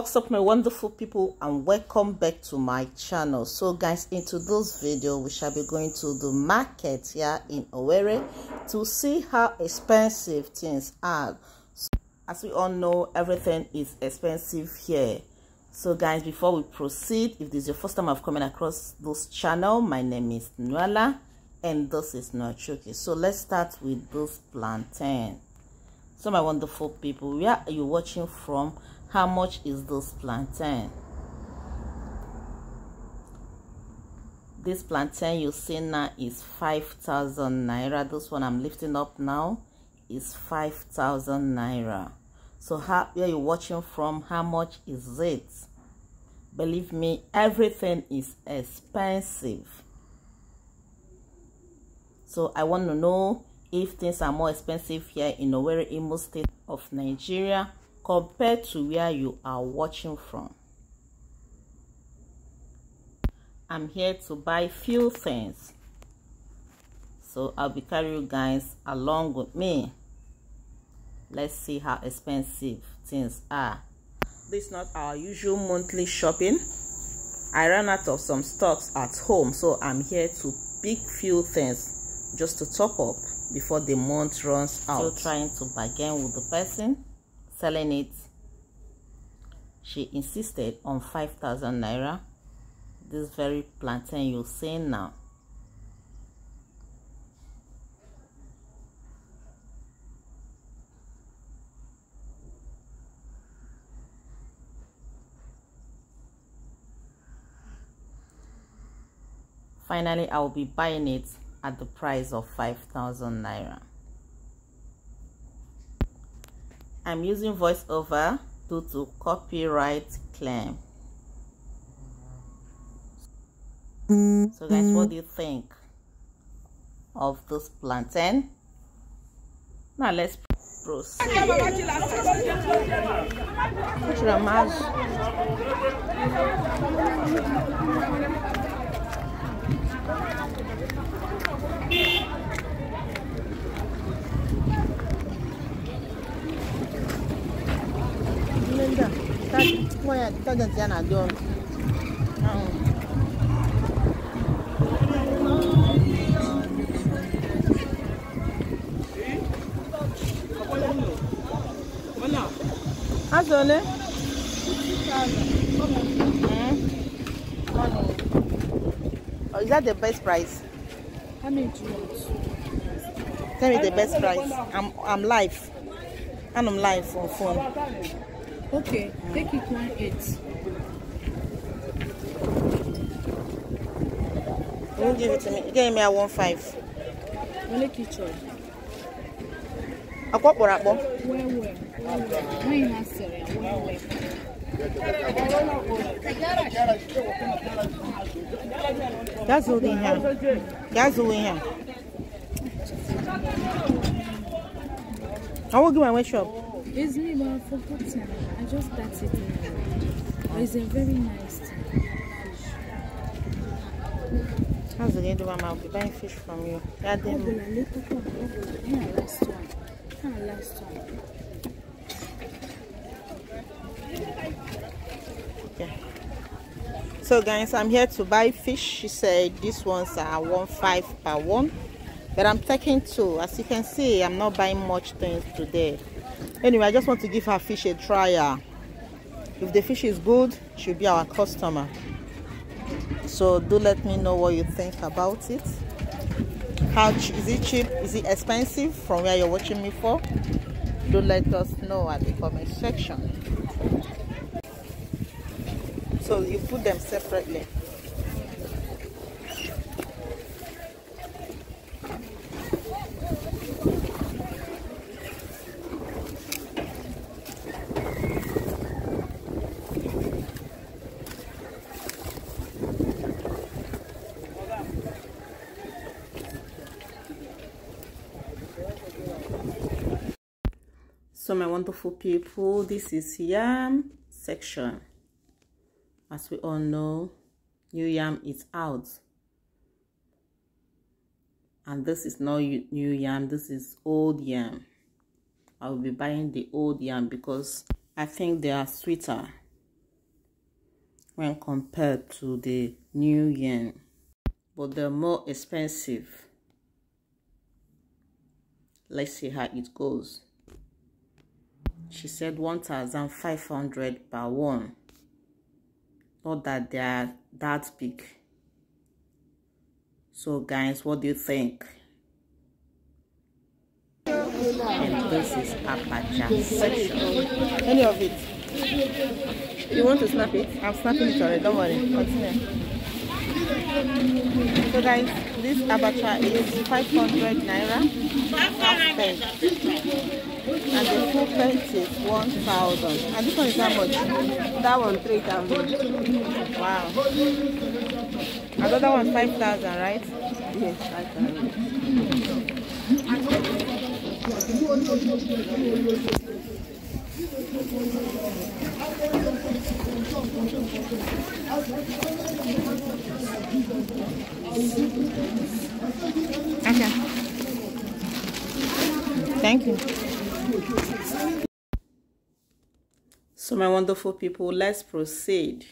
what's up my wonderful people and welcome back to my channel. So guys into this video we shall be going to the market here in Owerri to see how expensive things are. So, as we all know everything is expensive here. So guys before we proceed if this is your first time i've coming across this channel my name is Nuala and this is Nuel Chuky so let's start with this plantain. So my wonderful people where are you watching from how much is this plantain? This plantain you see now is 5000 naira. This one i'm lifting up now is 5000 naira. So how where you watching from? How much is it? Believe me everything is expensive. So i want to know if things are more expensive here in Owerri Imo state of Nigeria compared to where you are watching from. I'm here to buy few things. So I'll be carrying you guys along with me. Let's see how expensive things are. This is not our usual monthly shopping. I ran out of some stocks at home so I'm here to pick few things just to top up before the month runs out. Still trying to bargain with the person selling it. She insisted on 5,000 naira. This very plantain you're seeing now. Finally, I will be buying it at the price of 5,000 naira. I'm using voiceover due to copyright claim. So guys, what do you think of this plantain? Now let's proceed. Waya taga jana don. Azole? Oh, is that the best price? How many do you want? Tell me the best price. I'm I'm live. And I'm live on phone. Okay, take it one eight. You give it to me. You give me a one five. Only kitchen. Akwa kpọrọ akpọ. When you have cereal, well, well. Gaa zụrụ ihe a. Gaa zụrụ ihe a. Ọwụ gị nwe shop. It's me, but I've forgotten. I just got it now. But it's a very nice thing. How's the game, Mama? I'll be buying fish from you. Yeah, then. Obola, later, come, Obola. Here, last one. Here, last one. Yeah. So guys, I'm here to buy fish. She said these ones are one five per one, but I'm taking two. As you can see, I'm not buying much things today. Anyway, I just want to give her fish a trial. Ah. If the fish is good, she'll be our customer. So do let me know what you think about it. how is it cheap? Is it expensive from where you're watching me for? Do let us know at the comment section. So you put them separately. So my wonderful people, this is yam section. As we all know, new yam is out. And this is not new yam, this is old yam. I will be buying the old yam because I think they are sweeter. when compared to the new yam but they're more expensive let's see how it goes she said 1500 per one not that they are that big so guys what do you think and this is apacha section Any of it. You want to snap it? I'm snapping it already. Don't worry. Continue. So guys, this abacha is 500 naira half pence. And the full pence is 1000. And this one is how much? That one 3000. Wow. Another one 5000, right? Yes, 5000. Okay. Thank you. so my wonderful people let's proceed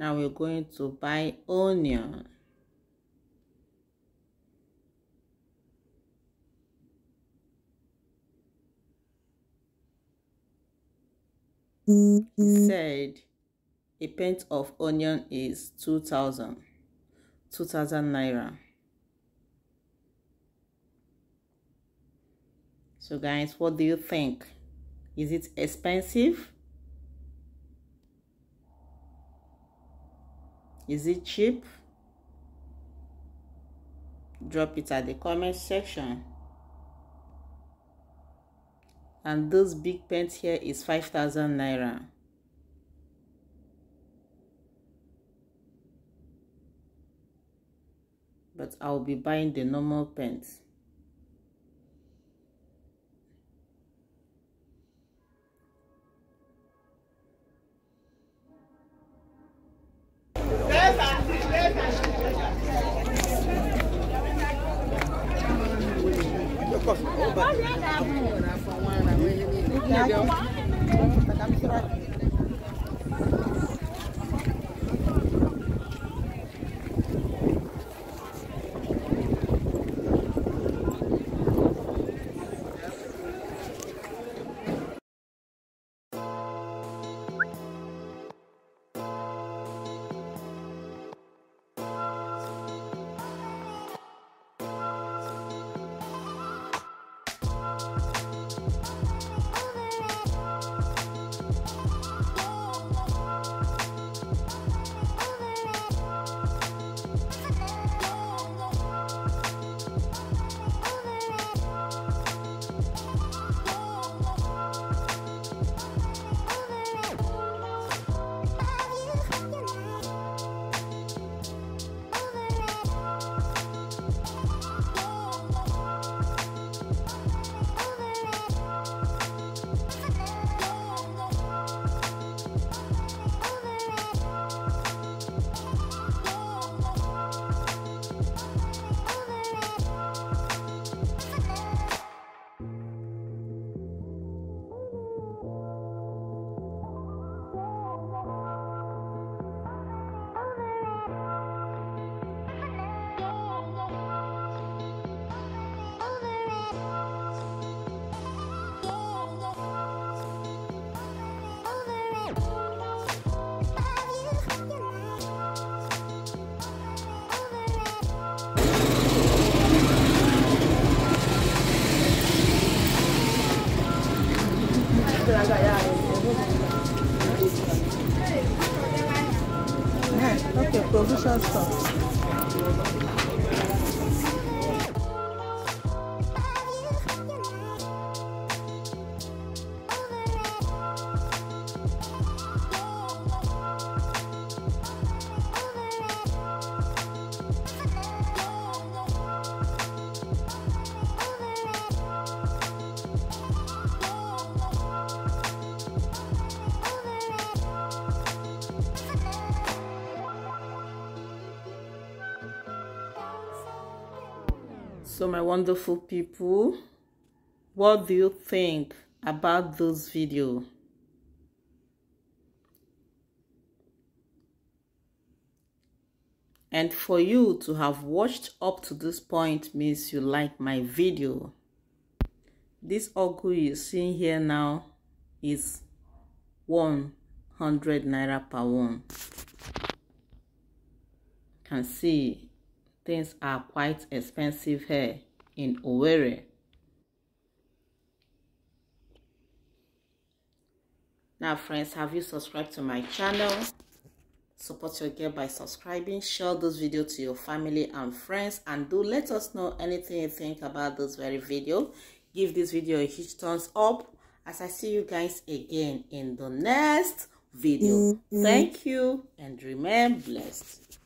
now we're going to buy onion. He mm-hmm. said a pint of onion is 2000 2000 naira. So guys what do you think? Is it expensive is it cheap? Drop it at the comment section. And this big pent here is 5000 naira. But i'll be buying the normal pants Okay, provision store. So my wonderful people, what do you think about this video? And for you to have watched up to this point means you like my video. This ogu you're seeing here now is 100 naira per one. Can see things are quite expensive here in Owerri. Now friends, have you subscribed to my channel? Support your girl by subscribing, share this video to your family and friends and do let us know anything you think about this very video. Give this video a huge thumbs up as I see you guys again in the next video. Mm -hmm. Thank you and remain blessed.